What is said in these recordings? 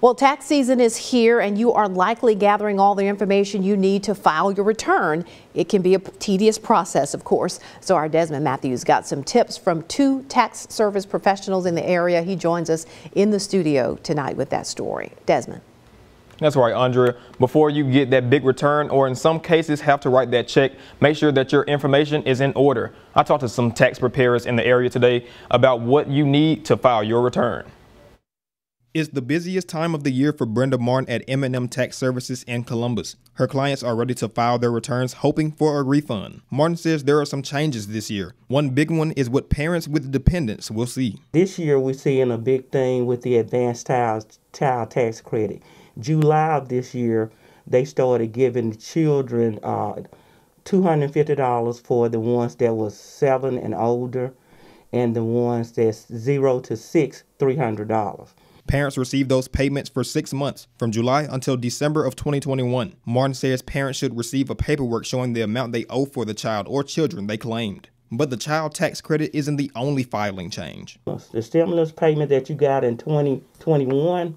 Well, tax season is here and you are likely gathering all the information you need to file your return. It can be a tedious process, of course. So our Desmond Matthews got some tips from two tax service professionals in the area. He joins us in the studio tonight with that story. Desmond. That's right, Andrea. Before you get that big return, or in some cases have to write that check, make sure that your information is in order. I talked to some tax preparers in the area today about what you need to file your return. It's the busiest time of the year for Brenda Martin at M&M Tax Services in Columbus. Her clients are ready to file their returns hoping for a refund. Martin says there are some changes this year. One big one is what parents with dependents will see. This year we're seeing a big thing with the advanced child, child tax credit. July of this year, they started giving the children uh, $250 for the ones that was seven and older and the ones that's zero to six, $300. Parents receive those payments for six months, from July until December of 2021. Martin says parents should receive a paperwork showing the amount they owe for the child or children they claimed. But the child tax credit isn't the only filing change. The stimulus payment that you got in 2021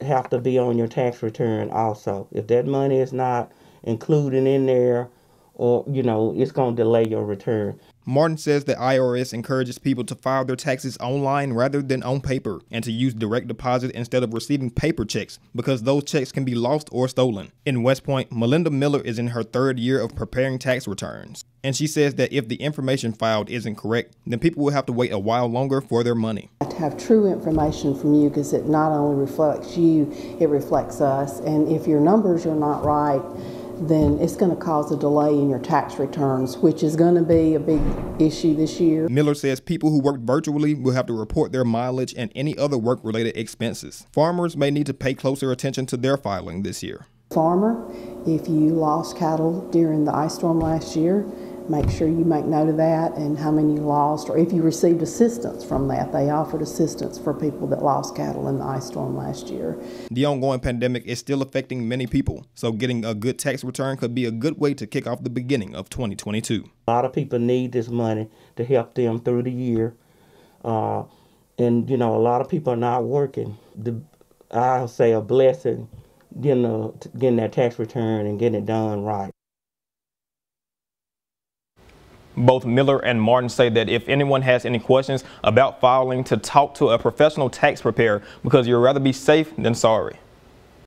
have to be on your tax return also. If that money is not included in there, or you know, it's going to delay your return. Martin says the IRS encourages people to file their taxes online rather than on paper and to use direct deposit instead of receiving paper checks because those checks can be lost or stolen. In West Point, Melinda Miller is in her third year of preparing tax returns. And she says that if the information filed isn't correct, then people will have to wait a while longer for their money. To have true information from you because it not only reflects you, it reflects us. And if your numbers are not right, then it's going to cause a delay in your tax returns, which is going to be a big issue this year. Miller says people who work virtually will have to report their mileage and any other work related expenses. Farmers may need to pay closer attention to their filing this year. Farmer, if you lost cattle during the ice storm last year, make sure you make note of that and how many you lost, or if you received assistance from that. They offered assistance for people that lost cattle in the ice storm last year. The ongoing pandemic is still affecting many people, so getting a good tax return could be a good way to kick off the beginning of 2022. A lot of people need this money to help them through the year. Uh, and, you know, a lot of people are not working. The, I'll say a blessing getting, a, getting that tax return and getting it done right. Both Miller and Martin say that if anyone has any questions about filing to talk to a professional tax preparer because you'd rather be safe than sorry.